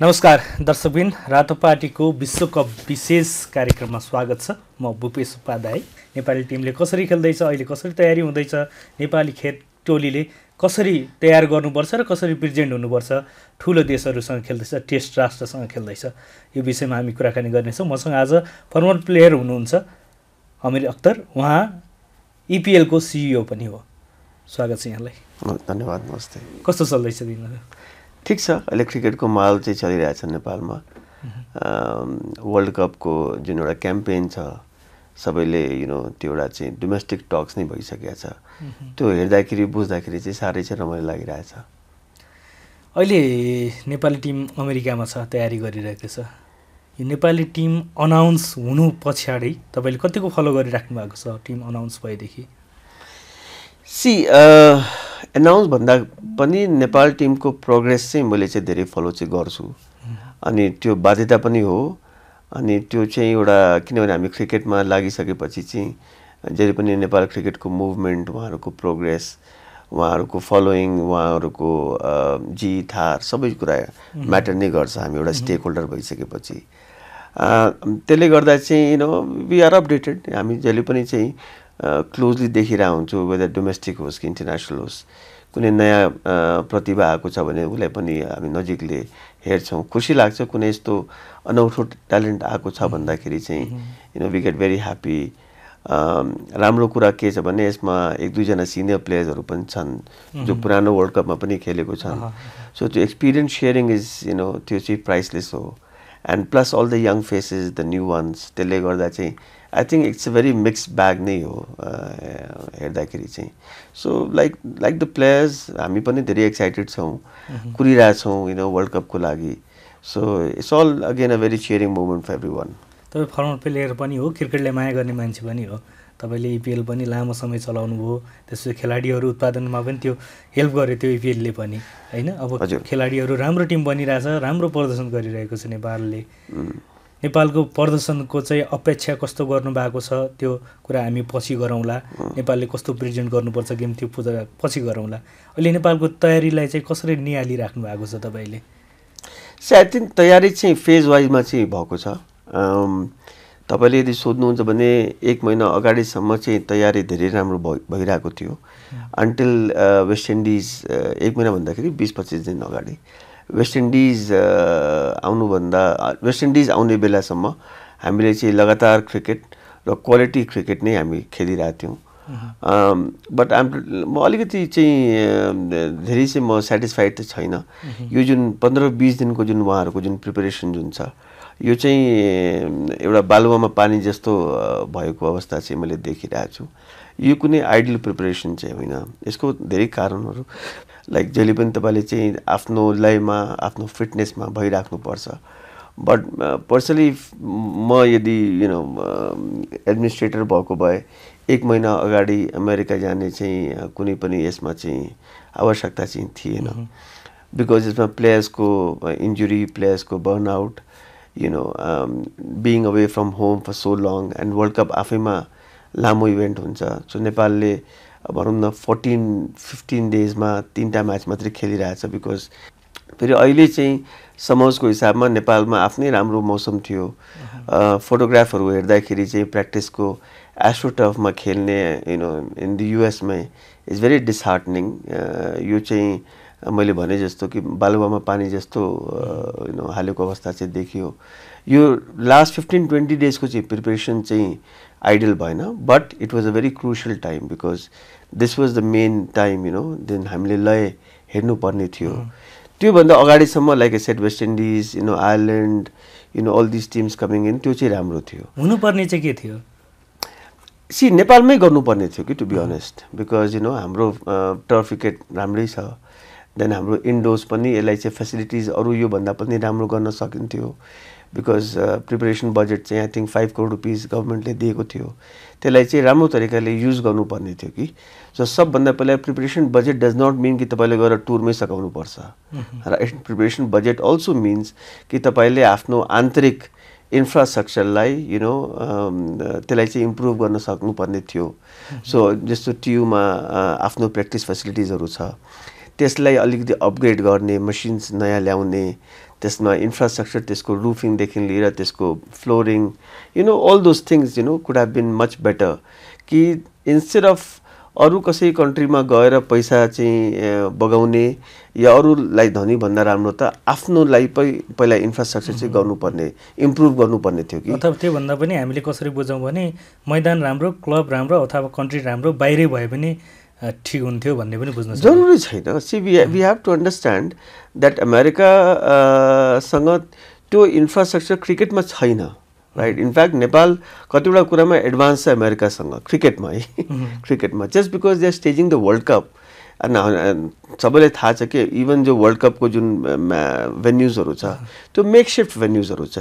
नमस्कार दर्शकबिन रातो पार्टीको विश्वकप विशेष कार्यक्रममा स्वागत छ। म भूपेश उपाध्याय। नेपाली टिमले कसरी खेल्दैछ अहिले कसरी तयारी हुँदैछ नेपाली खेत टोलीले कसरी तयार गर्नुपर्छ र कसरी प्रेजेन्ट हुनुपर्छ ठुलो देशहरूसँग खेल्दैछ टेस्ट राष्ट्रसँग खेल्दैछ यो विषयमा हामी कुराकानी गर्नेछौँ। मसँग आज फर्मर प्लेयर हुनुहुन्छ अमिर अख्तर। उहाँ इपिएलको सिइओ पनि हो। स्वागत छ यहाँलाई। धन्यवाद नमस्ते। कस्तो चल्दैछ दिनहरू? ठिक छ अहिले क्रिकेटको माहौल चाहिँ चलिरहेछ नेपालमा। वर्ल्ड कपको जुन एउटा क्याम्पेन छ सबैले यु नो त्यो एउटा चाहिँ डोमेस्टिक टक्स नै भइसकेको छ। त्यो हेर्दाखेरि बुझ्दाखेरि चाहिँ साह्रै चाहिँ रमाइलो लागिरहेछ। अहिले नेपाली टिम अमेरिकामा छ तयारी गरिरहेको छ। यो नेपाली टिम अनाउन्स हुनु पछाडि तपाईँले कतिको फलो गरिराख्नु भएको छ टिम अनाउन्स भएदेखि? सी एनाउन्स भन्दा पनि नेपाल टिमको प्रोग्रेस चाहिँ मैले चाहिँ धेरै फलो चाहिँ गर्छु। अनि त्यो बाध्यता पनि हो। अनि त्यो चाहिँ एउटा किनभने हामी क्रिकेटमा लागिसकेपछि चाहिँ जहिले पनि नेपाल क्रिकेटको मुभमेन्ट उहाँहरूको प्रोग्रेस उहाँहरूको फलोइङ उहाँहरूको जित हार सबै कुरा म्याटर नै गर्छ हामी एउटा स्टेक होल्डर भइसकेपछि त्यसले गर्दा चाहिँ you know we are updated हामी जहिले पनि चाहिँ क्लोजली देखिरहेको हुन्छु वेदर डोमेस्टिक होस् कि इन्टरनेसनल होस्। कुनै नयाँ प्रतिभा आएको छ भने उसलाई पनि हामी नजिकले हेर्छौँ। खुसी लाग्छ कुनै यस्तो अनौठो ट्यालेन्ट आएको छ भन्दाखेरि चाहिँ you know we get very happy राम्रो कुरा के छ भने यसमा एक दुईजना सिनियर प्लेयर्सहरू पनि छन् जो पुरानो वर्ल्ड कपमा पनि खेलेको छन्। सो त्यो experience sharing is you know त्यो चाहिँ प्राइसलेस हो। And plus all the young faces the new ones त्यसले गर्दा चाहिँ I think it's a very mix bag नै हो हेर्दाखेरि चाहिँ। So like like the players हामी पनि धेरै एक्साइटेड छौँ कुरिरहेछौँ यु नो वर्ल्ड कपको लागि। So it's all again a very cheering movement for everyone तपाईँ फर्मर प्लेयर पनि हो क्रिकेटलाई माया गर्ने मान्छे पनि हो। तपाईँले इपिएल पनि लामो समय चलाउनु भयो त्यसपछि खेलाडीहरू उत्पादनमा पनि त्यो हेल्प गर्यो त्यो इपिएलले पनि होइन? अब खेलाडीहरू राम्रो टिम बनिरहेछ राम्रो प्रदर्शन गरिरहेको छ नेपालले। नेपालको प्रदर्शनको चाहिँ अपेक्षा कस्तो गर्नुभएको छ त्यो कुरा हामी पछि गरौँला। नेपालले कस्तो प्रेजेन्ट गर्नुपर्छ गेम त्यो पूजा पछि गरौँला। अहिले नेपालको तयारीलाई चाहिँ कसरी निहालिराख्नु भएको छ तपाईँले? आई थिङ्क तयारी चाहिँ फेज वाइजमा चाहिँ भएको छ। तपाईँले यदि सोध्नुहुन्छ भने एक महिना अगाडिसम्म चाहिँ तयारी धेरै राम्रो भइ भइरहेको थियो। अन्टिल वेस्ट इन्डिज एक महिना भन्दाखेरि बिस पच्चिस दिन अगाडि। वेस्ट इन्डिज आउनुभन्दा वेस्ट इन्डिज आउने बेलासम्म हामीले चाहिँ लगातार क्रिकेट र क्वालिटी क्रिकेट नै हामी खेलिरहेको थियौँ। बट आम म अलिकति चाहिँ धेरै चाहिँ म सेटिस्फाइड त छैन। यो जुन पन्ध्र बिस दिनको जुन उहाँहरूको जुन प्रिपेरेसन जुन छ यो चाहिँ एउटा बालुवामा पानी जस्तो भएको अवस्था चाहिँ मैले देखिरहेको छु। यो कुनै आइडियल प्रिपरेसन चाहिँ होइन। यसको धेरै कारणहरू लाइक जहिले पनि तपाईँले चाहिँ आफ्नो लयमा आफ्नो फिटनेसमा भइराख्नुपर्छ। बट पर्सनली म यदि यु नो एडमिनिस्ट्रेटर भएको भए एक महिना अगाडि अमेरिका जाने चाहिँ कुनै पनि यसमा चाहिँ आवश्यकता चाहिँ थिएन। बिकज यसमा प्लेयर्सको injury प्लेयर्सको burnout you know being away from home for so long and world cup आफैमा लामो इभेन्ट हुन्छ सो नेपालले भनौँ न फोर्टिन फिफ्टिन डेजमा तिनवटा म्याच मात्रै खेलिरहेछ बिकज फेरि अहिले चाहिँ समर्सको हिसाबमा नेपालमा आफ्नै राम्रो मौसम थियो फोटोग्राफहरू हेर्दाखेरि चाहिँ प्र्याक्टिसको एस्ट्रोटफमा खेल्ने यु नो इन द युएसमै इज भेरी डिसहार्टनिङ यो चाहिँ मैले भने जस्तो कि बालुवामा पानी जस्तो यु नो हालेको अवस्था चाहिँ देखियो। यो लास्ट फिफ्टिन ट्वेन्टी डेजको चाहिँ प्रिपेरेसन चाहिँ आइडियल भएन but it was a very crucial time because this was the main time you know then हामीले लय हेर्नुपर्ने थियो। त्योभन्दा अगाडिसम्म like a set West Indies you know Ireland you know all this teams coming in त्यो चाहिँ राम्रो थियो। हुनुपर्ने चाहिँ के थियो? सी नेपालमै गर्नुपर्ने थियो कि to be honest because you know हाम्रो टर्फ विकेट राम्रै छ। देन हाम्रो इन्डोर्स पनि यसलाई चाहिँ फेसिलिटिज अरू योभन्दा पनि राम्रो गर्न सकिन्थ्यो। बिकज प्रिपेरेसन बजेट चाहिँ I think five crore rupees गभर्मेन्टले दिएको थियो। त्यसलाई चाहिँ राम्रो तरिकाले युज गर्नुपर्ने थियो कि। सो सबभन्दा पहिला preparation budget does not mean कि तपाईँले गएर टुरमै सघाउनुपर्छ। र प्रिपेरेसन बजेट अल्सो मिन्स कि तपाईँले आफ्नो आन्तरिक इन्फ्रास्ट्रक्चरलाई यु नो त्यसलाई चाहिँ इम्प्रुभ गर्न सक्नुपर्ने थियो। सो जस्तो टियुमा आफ्नो प्र्याक्टिस फेसिलिटिजहरू छ। त्यसलाई अलिकति अपग्रेड गर्ने मसिन्स नयाँ ल्याउने त्यसमा इन्फ्रास्ट्रक्चर त्यसको रुफिङदेखि लिएर त्यसको flooring you know all those things you know could have been much better कि इन्स्टेड अफ अरू कसै कन्ट्रीमा गएर पैसा चाहिँ बगाउने या अरूलाई धनी भन्दा राम्रो त आफ्नोलाई पहिला इन्फ्रास्ट्रक्चर चाहिँ गर्नुपर्ने इम्प्रुभ गर्नुपर्ने थियो कि। अथवा त्योभन्दा पनि हामीले कसरी बुझौँ भने मैदान राम्रो क्लब राम्रो अथवा कन्ट्री राम्रो बाहिरै भए पनि ठिक हुन्थ्यो भन्ने पनि बुझ्न जरुरी छैन। See we have to understand that अमेरिकासँग त्यो इन्फ्रास्ट्रक्चर क्रिकेटमा छैन राइट इनफ्याक्ट नेपाल कतिवटा कुरामा एडभान्स छ अमेरिकासँग क्रिकेटमा है। क्रिकेटमा just because they are staging the world cup सबैलाई थाहा छ कि इभन जो वर्ल्ड कपको जुन भेन्युजहरू छ त्यो मेक सिफ्ट भेन्युजहरू छ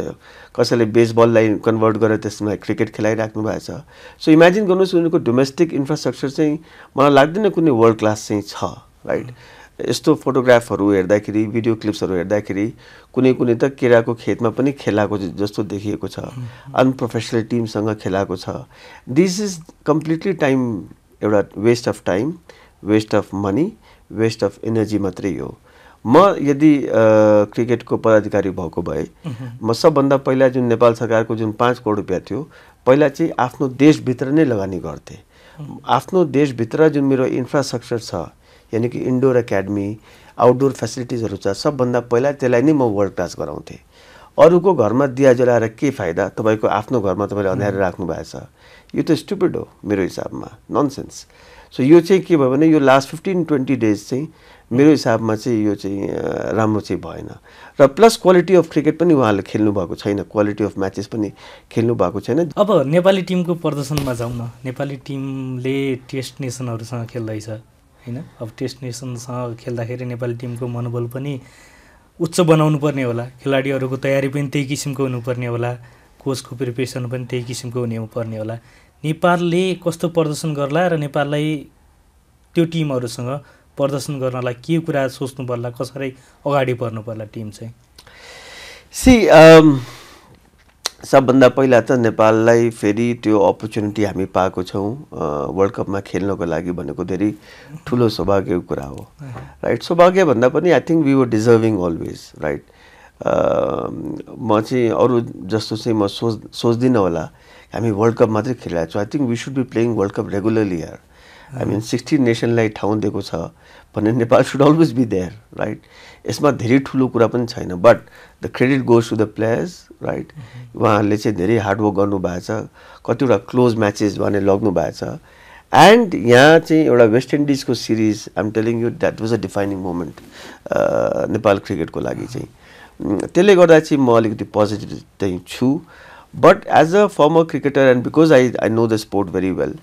कसैले बेसबललाई कन्भर्ट गरेर त्यसमा क्रिकेट खेलाइराख्नु भएको छ। सो इमेजिन गर्नुहोस् उनीहरूको डोमेस्टिक इन्फ्रास्ट्रक्चर चाहिँ मलाई लाग्दैन कुनै वर्ल्ड क्लास चाहिँ छ राइट यस्तो फोटोग्राफहरू हेर्दाखेरि भिडियो क्लिप्सहरू हेर्दाखेरि कुनै कुनै त केराको खेतमा पनि खेलाएको जस्तो देखिएको छ। अनप्रोफेसनल टिमसँग खेलाएको छ। दिस इज कम्प्लिटली टाइम एउटा waste of time waste of money waste of energy मात्रै हो। म यदि क्रिकेटको पदाधिकारी भएको भए म सबभन्दा पहिला जुन नेपाल सरकारको जुन पाँच करोड रुपियाँ थियो पहिला चाहिँ आफ्नो देशभित्र नै लगानी गर्थेँ। आफ्नो देशभित्र जुन मेरो इन्फ्रास्ट्रक्चर छ यानि कि इन्डोर एकाडेमी आउटडोर फेसिलिटिजहरू छ सबभन्दा पहिला त्यसलाई नै म वर्ल्ड क्लास गराउँथेँ। अरूको घरमा दिया जलाएर के फाइदा? तपाईँको आफ्नो घरमा तपाईँले अँध्याएर राख्नु भएछ। यो त स्टुपिड हो मेरो हिसाबमा। ननसेन्स सो यो चाहिँ के भयो भने यो लास्ट फिफ्टिन ट्वेन्टी डेज चाहिँ मेरो हिसाबमा चाहिँ यो चाहिँ राम्रो चाहिँ भएन। र प्लस क्वालिटी अफ क्रिकेट पनि उहाँहरूले खेल्नु भएको छैन। क्वालिटी अफ म्याचेस पनि खेल्नु भएको छैन। अब नेपाली टिमको प्रदर्शनमा जाउँ न। नेपाली टिमले टेस्ट नेसनहरूसँग खेल्दैछ होइन? अब टेस्ट नेसनसँग खेल्दाखेरि नेपाली टिमको मनोबल पनि उच्च बनाउनु पर्ने होला। खेलाडीहरूको तयारी पनि त्यही किसिमको हुनुपर्ने होला। कोचको प्रिपेरेसन पनि त्यही किसिमको हुने पर्ने होला। नेपालले कस्तो प्रदर्शन गर्ला र नेपाललाई त्यो टिमहरूसँग प्रदर्शन गर्नलाई के कुरा सोच्नु पर्ला कसरी अगाडि बढ्नु पर्ला टिम चाहिँ? सी सबभन्दा पहिला त नेपाललाई फेरि त्यो अपर्च्युनिटी हामी पाएको छौँ वर्ल्ड कपमा खेल्नको लागि भनेको धेरै ठुलो सौभाग्यको कुरा हो। राइट सौभाग्य भन्दा पनि I think we were deserving always right म चाहिँ अरू जस्तो चाहिँ म सोच सोच्दिनँ होला। हामी वर्ल्ड कप मात्रै खेलिरहेको छौँ I think we should be playing world cup regularly यार आई मिन सिक्सटिन नेसनलाई ठाउँ दिएको छ भने Nepal should always be there right यसमा धेरै ठुलो कुरा पनि छैन but the credit goes to the players right उहाँहरूले चाहिँ धेरै हार्डवर्क गर्नुभएको छ कतिवटा क्लोज म्याचेस भने लग्नु भएको छ. एन्ड यहाँ चाहिँ एउटा West इन्डिजको series I'm telling you that was a defining moment Nepal क्रिकेटको लागि चाहिँ. त्यसले गर्दा चाहिँ म अलिकति पोजिटिभ चाहिँ छु. But as a former cricketer and because I I know the sport very well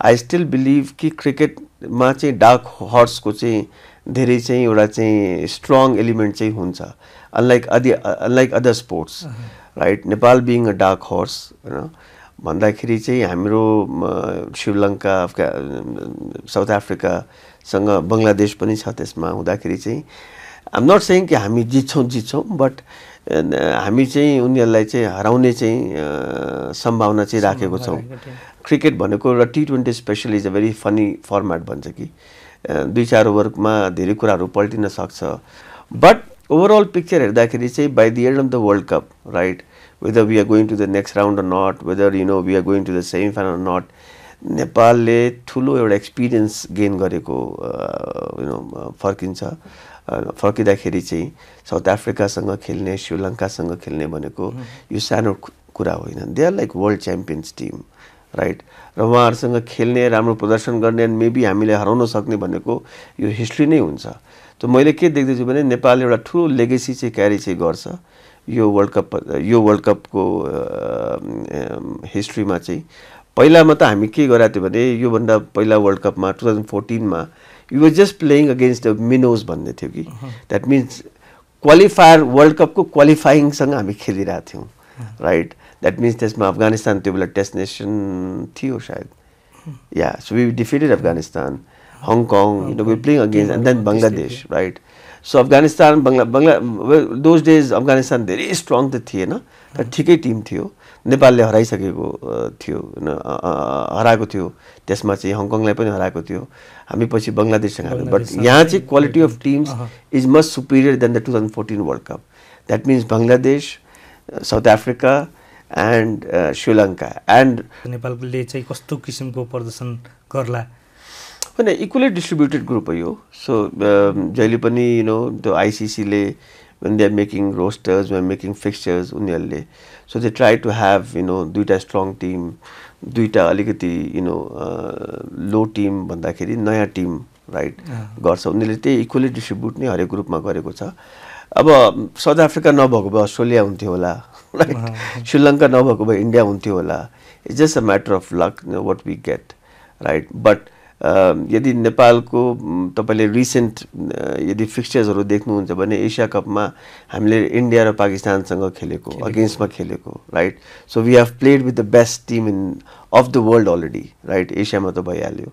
I still believe कि क्रिकेटमा चाहिँ डार्क हर्सको चाहिँ धेरै चाहिँ एउटा चाहिँ स्ट्रङ एलिमेन्ट चाहिँ हुन्छ। Unlike other unlike other sports right Nepal being a dark horse होइन भन्दाखेरि चाहिँ हाम्रो श्रीलङ्का अफगा साउथ अफ्रिकासँग बङ्गलादेश पनि छ त्यसमा। हुँदाखेरि चाहिँ आम नट सेङ कि हामी जित्छौँ जित्छौँ बट हामी चाहिँ उनीहरूलाई चाहिँ हराउने चाहिँ सम्भावना चाहिँ राखेको छौँ। क्रिकेट भनेको एउटा T twenty especially is a very funny format भन्छ कि। दुई चार ओभरमा धेरै कुराहरू पल्टिन सक्छ। बट ओभरअल पिक्चर हेर्दाखेरि चाहिँ by the end of the world cup right whether we are going to the next round or not whether you know we are going to the semi final not नेपालले ठुलो एउटा experience gain गरेको you know फर्किन्छ। फर्किँदाखेरि चाहिँ south अफ्रिकासँग खेल्ने श्रीलङ्कासँग खेल्ने भनेको यो सानो कुरा होइन। They are like world champions team right र उहाँहरूसँग खेल्ने राम्रो प्रदर्शन गर्ने एन्ड मेबी हामीले हराउन सक्ने भनेको यो हिस्ट्री नै हुन्छ। त मैले के देख्दैछु भने नेपाल एउटा ठुलो लेगेसी चाहिँ क्यारी चाहिँ गर्छ। यो वर्ल्ड कप यो वर्ल्ड कपको हिस्ट्रीमा चाहिँ। पहिलामा त हामी के गरेको थियो भने योभन्दा पहिला वर्ल्ड कपमा two thousand फोर्टिनमा you were just playing against the minnows भन्ने थियो कि। That means qualifier world cup कपको क्वालिफाइङसँग हामी खेलिरहेको थियौँ राइट द्याट मिन्स त्यसमा अफ़गानिस्तान त्यो बेला टेस्ट नेसन थियो सायद। Yeah so we defeated Afghanistan Hong Kong you know we playing against and then Bangladesh right so Afghanistan Bangla Bangla those days Afghanistan धेरै स्ट्रङ त थिएन तर ठिकै टिम थियो। नेपालले हराइसकेको थियो हराएको थियो। त्यसमा चाहिँ हङकङलाई पनि हराएको थियो। हामी पछि बङ्गलादेशसँग बट यहाँ चाहिँ quality of teams is much superior than the two thousand fourteen world cup that means Bangladesh South Africa and Sri Lanka and नेपालले चाहिँ कस्तो किसिमको प्रदर्शन गर्ला? होइन इक्वली डिस्ट्रिब्युटेड ग्रुप हो यो। सो जहिले पनि यु नो त्यो आइसिसीले when they are making rosters when making fixtures उनीहरूले so they try to have you know दुइटा स्ट्रङ टिम दुइटा अलिकति यु नो लो टिम भन्दाखेरि नयाँ टिम राइट गर्छ। उनीहरूले त्यही इक्वली डिस्ट्रिब्युट नै हरेक ग्रुपमा गरेको छ। अब साउथ अफ्रिका नभएको भए अस्ट्रेलिया हुन्थ्यो होला राइट श्रीलङ्का नभएको भए इन्डिया हुन्थ्यो होला। It's just a matter of luck what we get right but यदि नेपालको तपाईँले रिसेन्ट यदि फिक्चर्सहरू देख्नुहुन्छ भने एसिया कपमा हामीले इन्डिया र पाकिस्तानसँग खेलेको अगेन्स्टमा खेलेको right so we have played with the best team in of the world already right एसियामा त भइहाल्यो।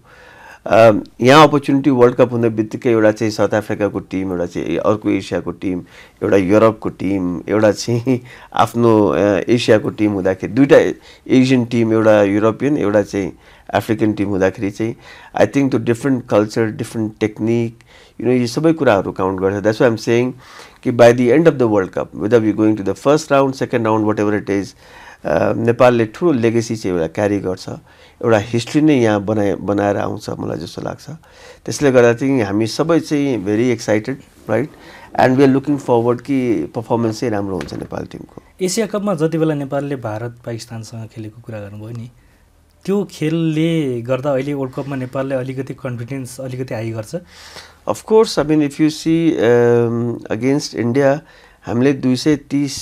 यहाँ अपर्च्युनिटी वर्ल्ड कप हुने बित्तिकै एउटा चाहिँ साउथ अफ्रिकाको टिम एउटा चाहिँ अर्को एसियाको टिम एउटा युरोपको टिम एउटा चाहिँ आफ्नो एसियाको टिम हुँदाखेरि दुइटा एसियन टिम एउटा युरोपियन एउटा चाहिँ अफ्रिकन टिम हुँदाखेरि चाहिँ आई थिङ्क त्यो different culture different technique you know यो सबै कुराहरू काउन्ट गर्छ। द्याट्स वाइ एम सेङ कि by the end of the world cup without you going to the first round second round whatever it is नेपालले ठुलो legacy चाहिँ एउटा क्यारी गर्छ। एउटा हिस्ट्री नै यहाँ बनाए बनाएर आउँछ मलाई जस्तो लाग्छ। त्यसले गर्दा चाहिँ हामी सबै चाहिँ very excited right and we are looking forward कि पर्फर्मेन्स चाहिँ राम्रो हुन्छ नेपाल टिमको एसिया कपमा जति बेला नेपालले भारत पाकिस्तानसँग खेलेको कुरा गर्नुभयो नि त्यो खेलले गर्दा अहिले वर्ल्ड कपमा नेपालले अलिकति कन्फिडेन्स अलिकति हाई गर्छ। Of course I mean if you see against India हामीले दुई सय तिस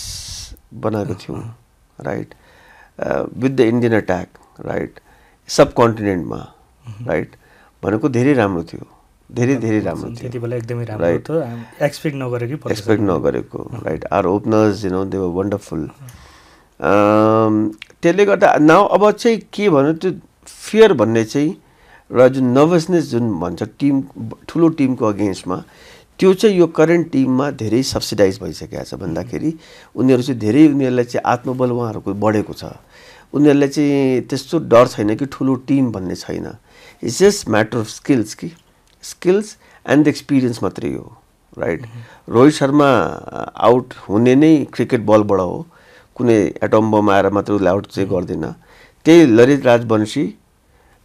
बनाएको थियौँ right with the Indian attack right सब कन्टिनेन्टमा राइट भनेको धेरै राम्रो थियो। धेरै धेरै राम्रो थियो। त्यति बेला एकदमै राम्रो एक्सपेक्ट नगरेको एक्सपेक्ट नगरेको right our openers you know they were wonderful त्यसले गर्दा नाउ अब चाहिँ के भन्नु त्यो फियर भन्ने चाहिँ र जुन नर्भसनेस जुन भन्छ टिम ठुलो टिमको अगेन्स्टमा त्यो चाहिँ यो करेन्ट टिममा धेरै सब्सिडाइज भइसकेको छ भन्दाखेरि उनीहरू चाहिँ धेरै उनीहरूलाई चाहिँ आत्मबल उहाँहरूको बढेको छ। उनीहरूलाई चाहिँ त्यस्तो डर छैन कि ठुलो टिम भन्ने छैन। It's just matter of skills कि। स्किल्स एन्ड द एक्सपिरियन्स मात्रै हो राइट रोहित शर्मा आउट हुने नै क्रिकेट बलबाट हो कुनै एटम बम आएर मात्र उसले आउट चाहिँ गर्दैन। त्यही ललित राजवंशी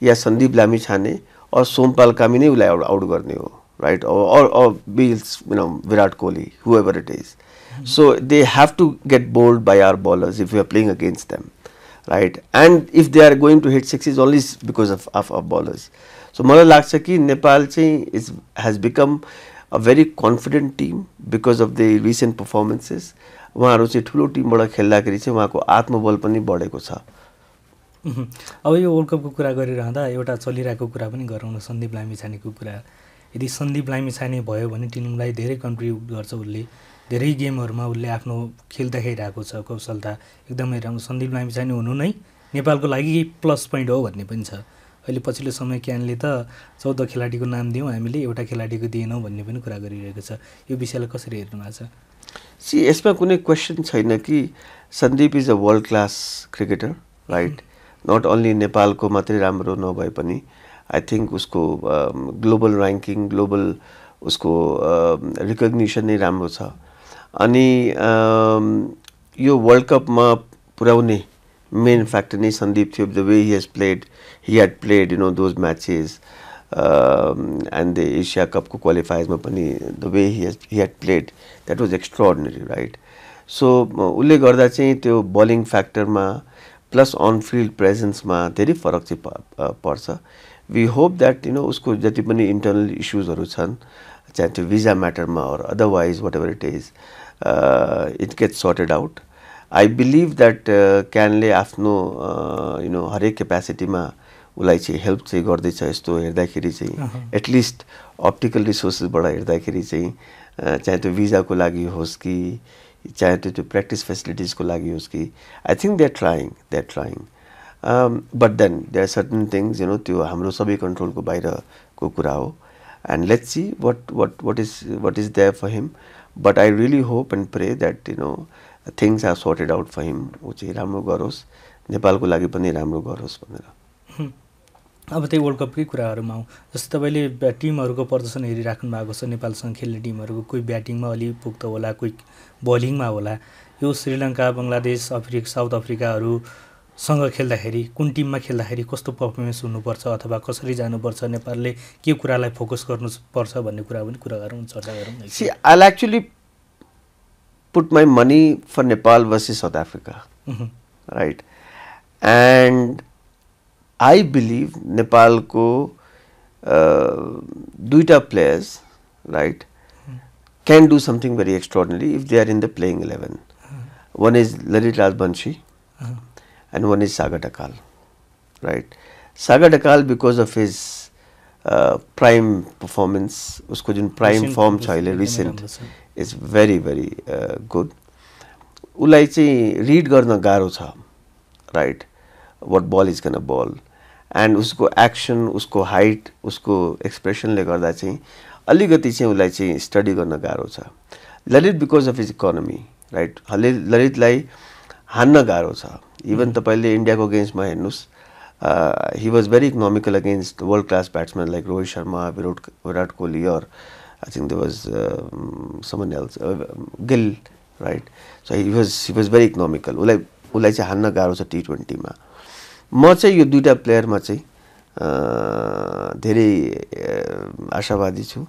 या सन्दीप लामी छाने अर सोमपाल कामी नै उसलाई आउट आउट गर्ने हो right or bills you know Virat Kohli whoever it is so they have to get bowled by our bowlers if you are playing against them right and if they are going to hit six is only because of of of bowlers so मलाई लाग्छ कि नेपाल चाहिँ is has become a very confident team because of the recent performances उहाँहरू चाहिँ ठुलो टिमबाट खेल्दाखेरि चाहिँ उहाँको आत्मबल पनि बढेको छ। अब यो वर्ल्ड कपको कुरा गरिरहँदा एउटा चलिरहेको कुरा पनि गरौँ न सन्दीप लामिछानेको कुरा। यदि सन्दीप लामिछाने भयो भने टिमलाई धेरै कन्ट्रिब्युट गर्छ उसले। धेरै गेमहरूमा उसले आफ्नो खेल देखाइरहेको छ कौशलता। एकदमै राम्रो। सन्दीप लामिछाने हुनु नै नेपालको लागि प्लस पोइन्ट हो भन्ने पनि छ। अहिले पछिल्लो समय क्यानले त चौध खेलाडीको नाम दियौँ हामीले एउटा खेलाडीको दिएनौँ भन्ने पनि कुरा गरिरहेको छ। यो विषयलाई कसरी हेर्नु भएको छ? सी यसमा कुनै क्वेसन छैन कि Sandeep is a world class cricketer right not only नेपालको मात्रै राम्रो नभए पनि आई थिङ्क उसको ग्लोबल ऱ्याङ्किङ ग्लोबल उसको रिकग्निसन नै राम्रो छ। अनि यो वर्ल्ड कपमा पुर्याउने मेन फ्याक्टर नै सन्दीप थियो the way he has played he had played you know those matches and the Asia कपको क्वालिफायर्समा पनि the way he has he had played that was extraordinary right so उसले गर्दा चाहिँ त्यो बलिङ फ्याक्टरमा प्लस अन फिल्ड प्रेजेन्समा धेरै फरक चाहिँ पर्छ। We hope that you know उसको जति पनि इन्टरनल इस्युजहरू छन् चाहे त्यो visa म्याटरमा or otherwise whatever it is it get sorted out I believe that क्यानले आफ्नो यु नो हरेक क्यापेसिटीमा उसलाई चाहिँ हेल्प चाहिँ गर्दैछ यस्तो हेर्दाखेरि चाहिँ। एटलिस्ट अप्टिकल रिसोर्सेसबाट हेर्दाखेरि चाहिँ चाहे त्यो भिजाको लागि होस् कि चाहे त्यो त्यो प्र्याक्टिस फेसिलिटिजको लागि होस् कि I think they are trying they are trying but then they are certain things you know त्यो हाम्रो सबै कन्ट्रोलको बाहिरको कुरा हो। And let's see what what what is what is there for him but I really hope and pray that you know things are sorted out for him ऊ चाहिँ राम्रो गरोस्। नेपालको लागि पनि राम्रो गरोस् भनेर। अब त्यही वर्ल्ड कपकै कुराहरूमा आउँ जस्तै तपाईँले टिमहरूको प्रदर्शन हेरिराख्नु भएको छ नेपालसँग खेल्ने टिमहरूको कोही ब्याटिङमा अलि पुग्त होला कोही बलिङमा होला। यो श्रीलङ्का बङ्गलादेश अफ्रिका साउथ अफ्रिकाहरूसँग खेल्दाखेरि कुन टिममा खेल्दाखेरि कस्तो पर्फर्मेन्स हुनुपर्छ अथवा कसरी जानुपर्छ नेपालले के कुरालाई फोकस गर्नुपर्छ भन्ने कुरा पनि कुरा गरौँ चर्चा गरौँ see I actually put my money for Nepal versus South Africa right and I believe नेपालको दुईवटा players right can do something very extraordinary if they are in the playing eleven one is Lalit Rajbanshi and one is Sagar Dhakal right Sagar Dhakal because of his prime performance उसको जुन prime form छ अहिले recent is very very good उसलाई चाहिँ read गर्न गाह्रो छ right what ball is can ball And उसको एक्सन उसको हाइट उसको एक्सप्रेसनले गर्दा चाहिँ अलिकति चाहिँ उसलाई चाहिँ स्टडी गर्न गाह्रो छ। Lalit because of is economy right हले ललितलाई हान्न गाह्रो छ। इभन तपाईँले इन्डियाको गेम्समा हेर्नुहोस् he was very economical against world class batsman like Rohit Sharma Virat Virat Kohli or I think the was someone else Gill right so he was he was very economical उसलाई उसलाई चाहिँ हान्न गाह्रो छ टी ट्वेन्टीमा म चाहिँ यो दुइटा प्लेयरमा चाहिँ धेरै आशावादी छु।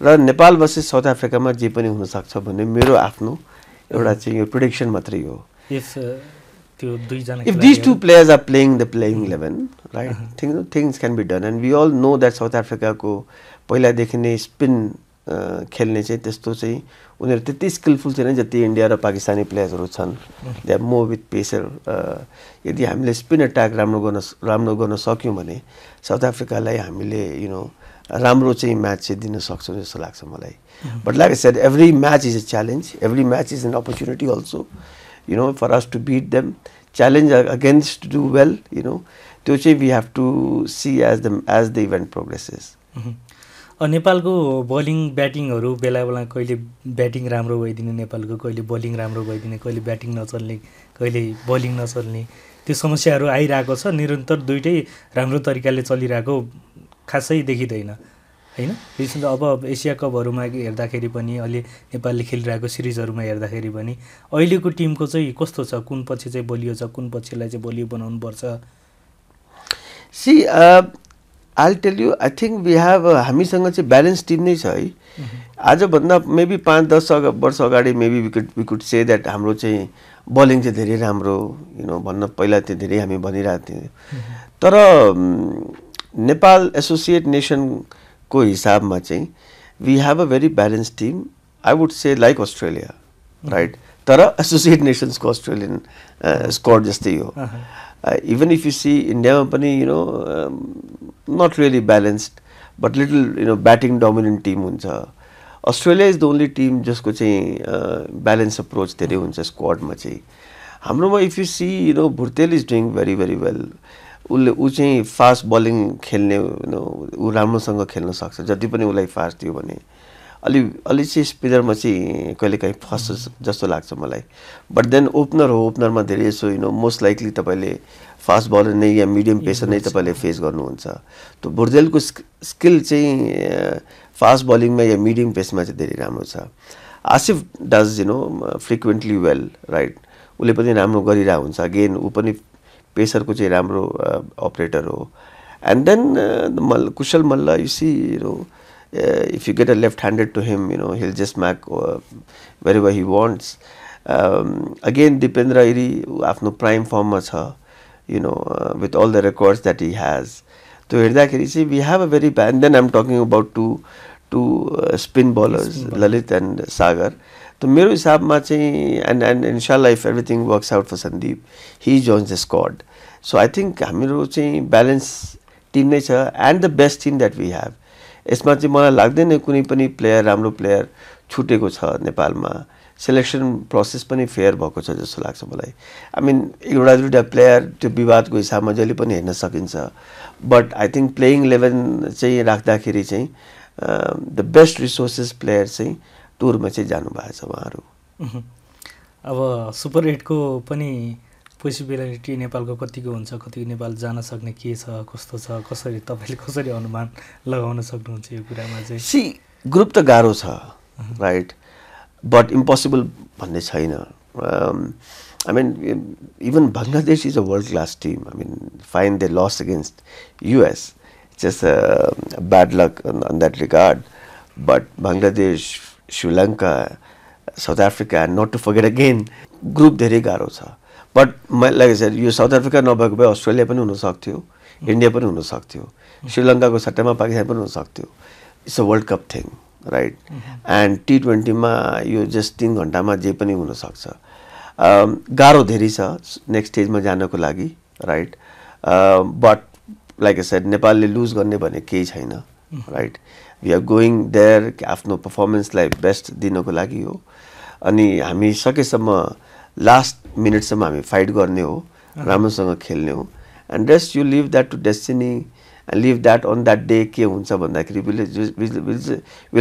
र नेपाल वर्सेस साउथ अफ्रिकामा जे पनि हुनसक्छ भन्ने मेरो आफ्नो एउटा चाहिँ यो प्रिडिक्सन मात्रै हो। इफ त्यो दुईजना if this two players are playing the playing eleven right thing things can be done and we all know that South अफ्रिकाको पहिलादेखि नै स्पिन खेल्ने चाहिँ त्यस्तो चाहिँ उनीहरू त्यति स्किलफुल छैन जति इन्डिया र पाकिस्तानी प्लेयर्सहरू छन्। They are more with pacer यदि हामीले स्पिन एट्याक राम्रो गर्न राम्रो गर्न सक्यौँ भने साउथ अफ्रिकालाई हामीले यु नो राम्रो चाहिँ म्याच चाहिँ दिन सक्छौँ जस्तो लाग्छ मलाई। But like said every match is a challenge every match is an opportunity also you know for us to beat them challenge against do well you know त्यो चाहिँ we have to see as the as the event progresses नेपालको bowling ब्याटिङहरू बेला बेला कहिले batting राम्रो भइदिने नेपालको कहिले बलिङ राम्रो भइदिने कहिले ब्याटिङ नचल्ने कहिले बलिङ नचल्ने त्यो समस्याहरू आइरहेको छ। निरन्तर दुइटै राम्रो तरिकाले चलिरहेको खासै देखिँदैन होइन? रिसेन्ट अब एसिया कपहरूमा हेर्दाखेरि पनि अहिले नेपालले खेलिरहेको सिरिजहरूमा हेर्दाखेरि पनि अहिलेको टिमको चाहिँ कस्तो छ? कुन पछि चाहिँ बलियो छ? कुन पछिलाई चाहिँ बलियो बनाउनुपर्छ? See I tell you I think we have हामीसँग चाहिँ ब्यालेन्स टिम नै छ है। आजभन्दा मेबी पाँच दस अग वर्ष अगाडि maybe we could we could say that हाम्रो चाहिँ बलिङ चाहिँ धेरै राम्रो यु नो भन्न पहिला त्यो धेरै हामी भनिरहेको थियौँ। तर नेपाल एसोसिएट नेसनको हिसाबमा चाहिँ we have a very balance team I would say like Australia right तर एसोसिएट नेसन्सको अस्ट्रेलियन स्कड जस्तै हो। इभन इफ यु सी इन्डियामा पनि you know not really balanced but little you know batting dominant team हुन्छ Australia is the only team जसको चाहिँ balance approach धेरै हुन्छ स्क्वाडमा चाहिँ हाम्रोमा if you see you know Bhurtel is doing very very well उसले ऊ चाहिँ फास्ट बलिङ खेल्ने ऊ राम्रोसँग खेल्न सक्छ जति पनि उसलाई फास्ट दियो भने अलि अलि चाहिँ स्पिनरमा चाहिँ कहिलेकाहीँ फर्स्ट जस्तो लाग्छ मलाई। बट देन ओपनर हो ओपनरमा धेरै यसो यु नो मोस्ट लाइकली तपाईँले फास्ट बलर नै या मिडियम पेसर नै तपाईँले फेस गर्नुहुन्छ। त भुर्जेलको स्किल चाहिँ फास्ट बलिङमा या मिडियम पेसमा चाहिँ धेरै राम्रो छ। Asif does you know frequently well right उसले पनि राम्रो गरिरहेको हुन्छ। अगेन ऊ पनि पेसरको चाहिँ राम्रो अपरेटर हो। And then Malla Kushal Malla you see you know if you get a left-handed to him, you know, he'll just smack uh, wherever he wants. Um, again, Dipendra Iri, आफ्नो prime फर्ममा छ you know, uh, with all the records that he has. So हेर्दाखेरि चाहिँ we have a very bad, and then I'm talking about two, two uh, spin bowlers, spin bowler. Lalit and Sagar. त मेरो हिसाबमा चाहिँ and and इन्सल्ला if everything works out for Sandeep he joins the squad so I think हाम्रो चाहिँ balance team नै छ and the best team that we have यसमा चाहिँ मलाई लाग्दैन कुनै पनि प्लेयर राम्रो प्लेयर छुटेको छ नेपालमा। सेलेक्सन प्रोसेस पनि फेयर भएको छ जस्तो लाग्छ मलाई। आई मिन एउटा दुइटा प्लेयर त्यो विवादको हिसाबमा जहिले पनि हेर्न सकिन्छ। But I think playing eleven चाहिँ राख्दाखेरि चाहिँ द बेस्ट रिसोर्सेस प्लेयर चाहिँ टुरमा चाहिँ जानुभएको छ उहाँहरू। अब सुपर एटको पनि पोसिबिलिटी नेपालको कतिको हुन्छ कतिको नेपाल जान सक्ने के छ कस्तो छ कसरी तपाईँले कसरी अनुमान लगाउन सक्नुहुन्छ यो कुरामा चाहिँ? सी ग्रुप त गाह्रो छ राइट बट इम्पोसिबल भन्ने छैन। I mean even Bangladesh is a world class team I mean fine they lost against US just bad luck on that regard but Bangladesh Sri Lanka South Africa not to forget again group धेरै गाह्रो छ। But मलाई sir यो South Africa नभएको भए Australia पनि हुनसक्थ्यो। India पनि हुनसक्थ्यो। श्रीलङ्काको सट्टामा पाकिस्तान पनि हुनसक्थ्यो। It's a world cup thing right and T ट्वेन्टीमा यो जस्ट तिन घन्टामा जे पनि हुनसक्छ। गाह्रो धेरै छ नेक्स्ट स्टेजमा जानको लागि right but like a side नेपालले लुज गर्ने भने केही छैन right we are going there आफ्नो पर्फर्मेन्सलाई बेस्ट दिनको लागि हो। अनि हामी सकेसम्म लास्ट मिनटसम्म हामी फाइट गर्ने हो राम्रोसँग खेल्ने हो। And rest you leave that to destiny and leave that on that day के हुन्छ भन्दाखेरि विल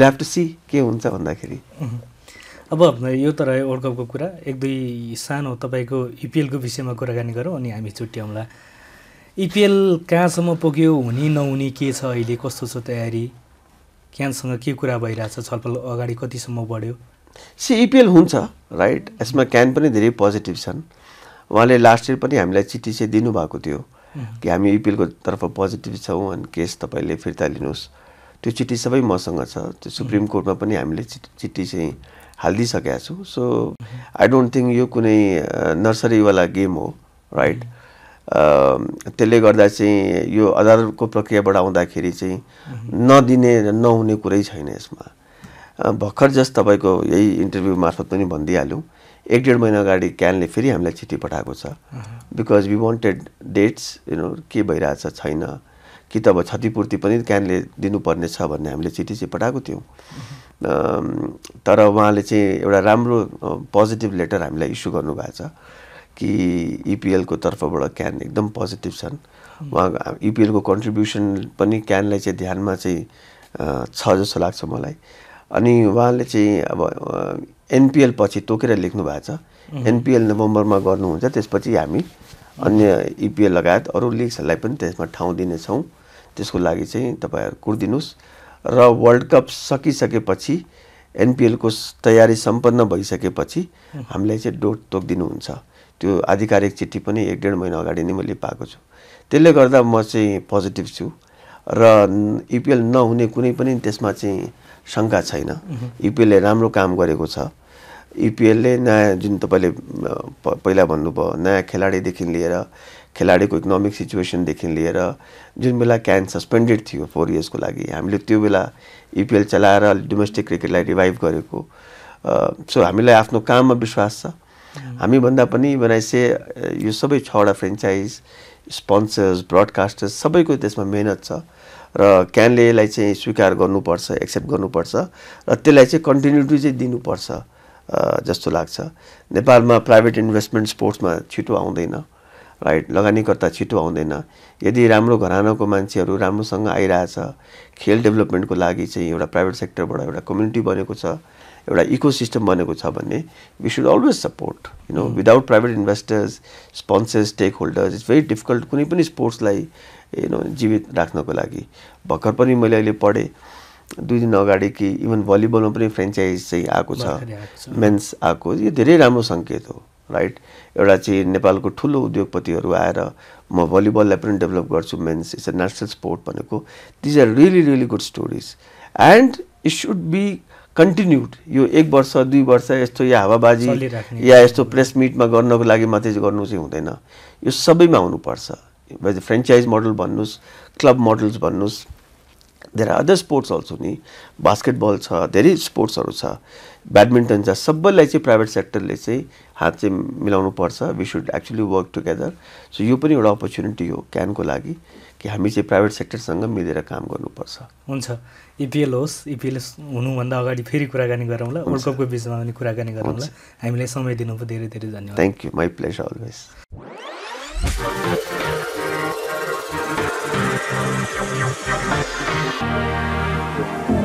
हेभ टु सी के हुन्छ भन्दाखेरि। अब यो त रह्यो वर्ल्ड कपको कुरा एक दुई सानो तपाईँको इपिएलको विषयमा कुराकानी गरौँ अनि हामी छुट्याउँला इपिएल कहाँसम्म पुग्यो हुने नहुने के छ अहिले कस्तो छ तयारी? क्यानसँग के कुरा भइरहेछ? छलफल अगाडि कतिसम्म बढ्यो? सी इपिएल हुन्छ राइट यसमा क्यान पनि धेरै पोजिटिभ छन्। उहाँले लास्ट इयर पनि हामीलाई चिठी चाहिँ दिनुभएको थियो कि हामी इपिएलको तर्फ पोजिटिभ छौँ अनि केस तपाईँले फिर्ता लिनुहोस्। त्यो चिठी सबै मसँग छ। त्यो सुप्रिम कोर्टमा पनि हामीले चिठी चाहिँ हालिदिइसकेका छौँ। सो आई डोन्ट थिङ्क यो कुनै नर्सरीवाला गेम हो राइट त्यसले गर्दा चाहिँ यो अदालतको प्रक्रियाबाट आउँदाखेरि चाहिँ नदिने नहुने कुरै छैन यसमा। भर्खर जस्ट तपाईँको यही इन्टरभ्यू मार्फत पनि भनिदिइहाल्यौँ। एक डेढ महिना अगाडि क्यानले फेरि हामीलाई चिठी पठाएको छ। Because we wanted dates you know के भइरहेछ छैन। कि त अब क्षतिपूर्ति पनि क्यानले दिनुपर्ने छ भन्ने हामीले चिठी चाहिँ पठाएको थियौँ। तर उहाँले चाहिँ एउटा राम्रो पोजिटिभ लेटर हामीलाई इस्यु गर्नुभएको छ कि इपिएलको तर्फबाट क्यान एकदम पोजिटिभ छन्। उहाँ इपिएलको कन्ट्रिब्युसन पनि क्यानलाई चाहिँ ध्यानमा चाहिँ छ जस्तो लाग्छ मलाई। अनि उहाँले चाहिँ अब एनपिएल पछि तोकेर लेख्नु भएको छ। एनपिएल नोभेम्बरमा गर्नुहुन्छ त्यसपछि हामी अन्य इपिएल लगायत अरू लिग्सहरूलाई पनि त्यसमा ठाउँ दिनेछौँ। त्यसको लागि चाहिँ तपाईँहरू कुर्दिनुहोस्। र वर्ल्ड कप सकिसकेपछि एनपिएलको तयारी सम्पन्न भइसकेपछि हामीलाई चाहिँ डोट तोकिदिनुहुन्छ। त्यो आधिकारिक चिठी पनि एक डेढ महिना अगाडि नै मैले पाएको छु। त्यसले गर्दा म चाहिँ पोजिटिभ छु। र इपिएल नहुने कुनै पनि त्यसमा चाहिँ शङ्का छैन। इपिएलले राम्रो काम गरेको छ। इपिएलले नयाँ जुन तपाईँले पहिला भन्नुभयो नयाँ खेलाडीदेखि लिएर खेलाडीको इकोनोमिक सिचुएसनदेखि लिएर जुन बेला क्यान सस्पेन्डेड थियो फोर इयर्सको लागि हामीले त्यो बेला इपिएल चलाएर डोमेस्टिक क्रिकेटलाई रिभाइभ गरेको। सो हामीलाई आफ्नो काममा विश्वास छ। हामीभन्दा पनि बनाइसे यो सबै छवटा फ्रेन्चाइज स्पोन्सर्स ब्रडकास्टर्स सबैको त्यसमा मेहनत छ। र क्यानले यसलाई चाहिँ स्वीकार गर्नुपर्छ एक्सेप्ट गर्नुपर्छ र त्यसलाई चाहिँ कन्टिन्युटी चाहिँ दिनुपर्छ जस्तो लाग्छ। नेपालमा प्राइभेट इन्भेस्टमेन्ट स्पोर्ट्समा छिटो आउँदैन राइट? लगानीकर्ता छिटो आउँदैन। यदि राम्रो घरानाको मान्छेहरू राम्रोसँग आइरहेछ खेल डेभलपमेन्टको लागि चाहिँ एउटा प्राइभेट सेक्टरबाट एउटा कम्युनिटी बनेको छ एउटा इको सिस्टम बनेको छ भने we should always support you know without private investors sponsors stakeholders it's very difficult कुनै पनि स्पोर्ट्सलाई जीवित राख्नको लागि। भर्खर पनि मैले अहिले पढेँ। दुई दिन अगाडि कि इभन भलिबलमा पनि फ्रेन्चाइज चाहिँ आएको छ। मेन्स आएको यो धेरै राम्रो सङ्केत हो राइट एउटा चाहिँ नेपालको ठुलो उद्योगपतिहरू आएर म भलिबललाई पनि डेभलप गर्छु। Means it's a national sport भनेको। These are really really good stories and it should be continued यो एक वर्ष दुई वर्ष यस्तो या हावाबाजी या यस्तो प्रेस मिटमा गर्नको लागि मात्रै गर्नु चाहिँ हुँदैन। यो सबैमा आउनुपर्छ फ्रेन्चाइज मोडल भन्नुहोस् क्लब मोडल्स भन्नुहोस् आर अदर स्पोर्ट्स अल्सो नि बास्केटबल छ धेरै स्पोर्ट्सहरू छ. ब्याडमिन्टन छ सबैलाई चाहिँ प्राइभेट सेक्टरले चाहिँ हात चाहिँ मिलाउनु पर्छ. We should actually work together so यो पनि एउटा अपर्च्युनिटी हो क्यानको लागि कि हामी चाहिँ प्राइभेट सेक्टरसँग मिलेर काम गर्नुपर्छ। हुन्छ। इपिएल होस् इपिएल हुनुभन्दा अगाडि फेरि कुराकानी गरौँला। वर्ल्ड कपको बिचमा पनि कुराकानी गरौँला। हामीलाई समय दिनुभयो धेरै धेरै धन्यवाद। Thank you my pleasure always Thank you.